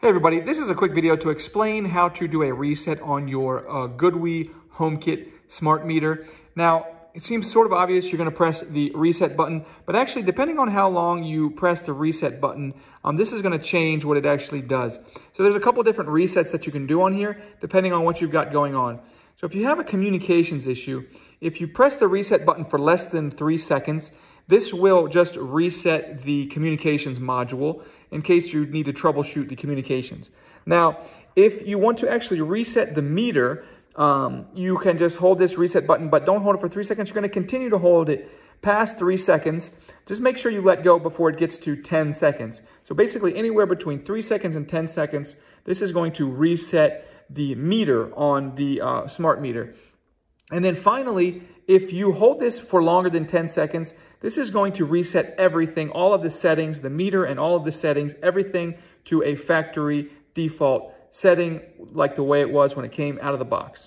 Hey everybody, this is a quick video to explain how to do a reset on your uh, GoodWe HomeKit smart meter. Now, it seems sort of obvious you're gonna press the reset button, but actually depending on how long you press the reset button, um, this is gonna change what it actually does. So there's a couple different resets that you can do on here, depending on what you've got going on. So if you have a communications issue, if you press the reset button for less than three seconds, this will just reset the communications module in case you need to troubleshoot the communications. Now, if you want to actually reset the meter, um, you can just hold this reset button, but don't hold it for three seconds. You're gonna continue to hold it past three seconds. Just make sure you let go before it gets to 10 seconds. So basically anywhere between three seconds and 10 seconds, this is going to reset the meter on the uh, smart meter. And then finally, if you hold this for longer than 10 seconds, this is going to reset everything, all of the settings, the meter and all of the settings, everything to a factory default setting like the way it was when it came out of the box.